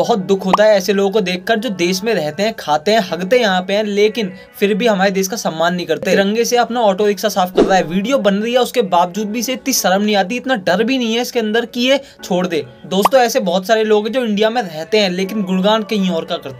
बहुत दुख होता है ऐसे लोगों को देखकर जो देश में रहते हैं, खाते हैं, हगते यहाँ पे हैं, लेकिन फिर भी हमारे देश का सम्मान नहीं करते। तिरंगे से अपना ऑटो रिक्शा साफ़ कर रहा है, वीडियो बन रही है, उसके बावजूद भी इसे इतनी शर्म नहीं आती, इतना डर भी नहीं है इसके अंदर की ये छोड़ दे। दोस्तों, ऐसे बहुत सारे लोग हैं जो इंडिया में रहते हैं, लेकिन गुणगान कहीं और का करते हैं।